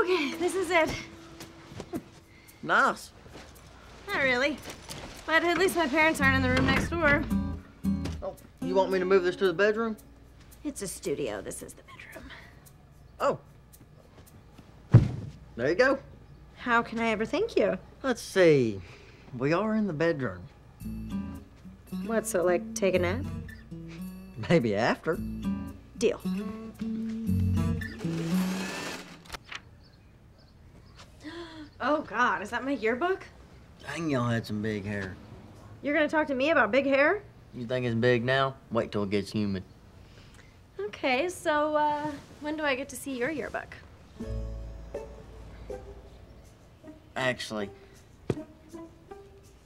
Okay, this is it. Nice. Not really. But at least my parents aren't in the room next door. Oh, you want me to move this to the bedroom? It's a studio. This is the bedroom. Oh. There you go. How can I ever thank you? Let's see. We are in the bedroom. What, so like take a nap? Maybe after. Deal. Oh God, is that my yearbook? Dang, y'all had some big hair. You're gonna talk to me about big hair? You think it's big now? Wait till it gets humid. Okay, so uh, when do I get to see your yearbook? Actually,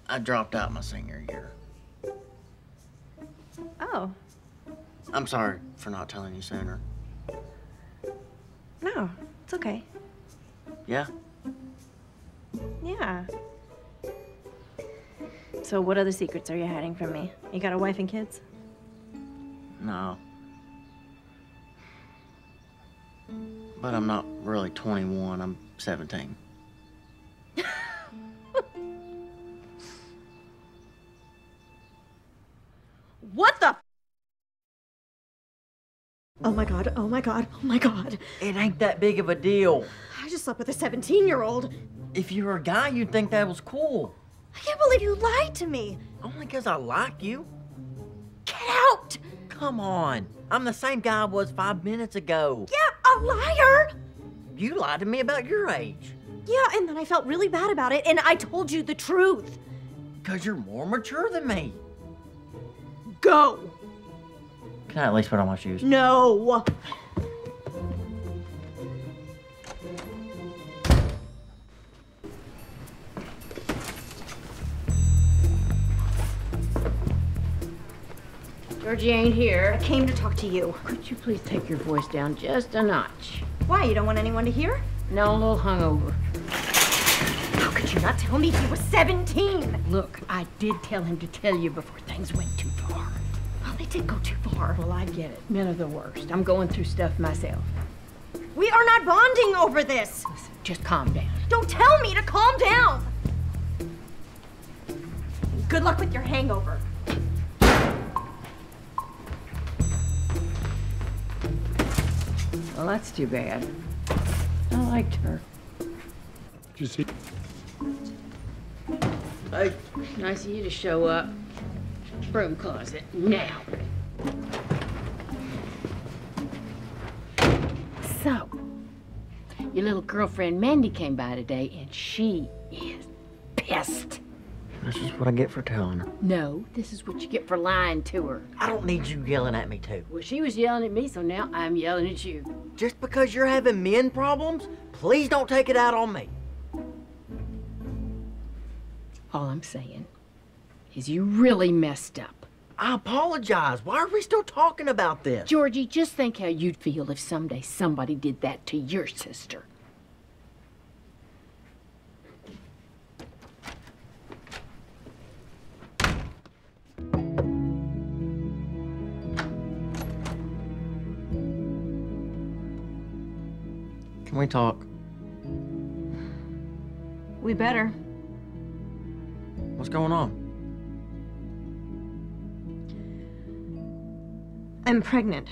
I dropped out my senior year. Oh, I'm sorry for not telling you sooner. no, it's okay. Yeah? Yeah. So what other secrets are you hiding from me? You got a wife and kids? No. But I'm not really 21, I'm 17. What the? Oh my god, oh my god, oh my god. It ain't that big of a deal. I just slept with a 17 year old. If you were a guy, you'd think that was cool. I can't believe you lied to me. Only 'cause I like you. Get out! Come on. I'm the same guy I was five minutes ago. Yeah, a liar! You lied to me about your age. Yeah, and then I felt really bad about it, and I told you the truth. Because you're more mature than me. Go! Can I at least put on my shoes? No! Georgie ain't here. I came to talk to you. Could you please take your voice down just a notch? Why? You don't want anyone to hear? No, a little hungover. How could you not tell me he was 17? Look, I did tell him to tell you before things went too far. Well, they did go too far. Well, I get it. Men are the worst. I'm going through stuff myself. We are not bonding over this. Listen, just calm down. Don't tell me to calm down. Good luck with your hangover. Well, that's too bad. I liked her. Did you see? Hey, Nice of you to show up. Broom closet, now. So, your little girlfriend Mandy came by today, and she is pissed. This is what I get for telling her. No, this is what you get for lying to her. I don't need you yelling at me, too. Well, she was yelling at me, so now I'm yelling at you. Just because you're having men problems, please don't take it out on me. All I'm saying is you really messed up. I apologize. Why are we still talking about this? Georgie, just think how you'd feel if someday somebody did that to your sister. Can we talk? We better. What's going on? I'm pregnant.